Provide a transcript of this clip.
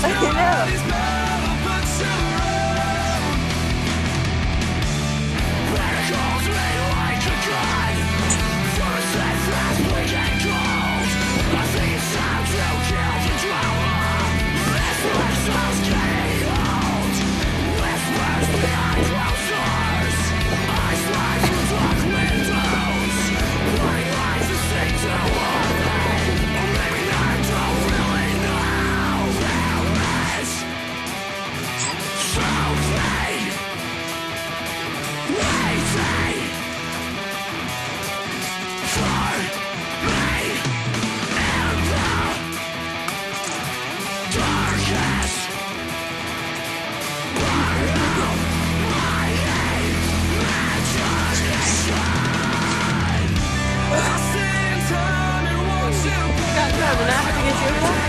I know. and I have to get you a.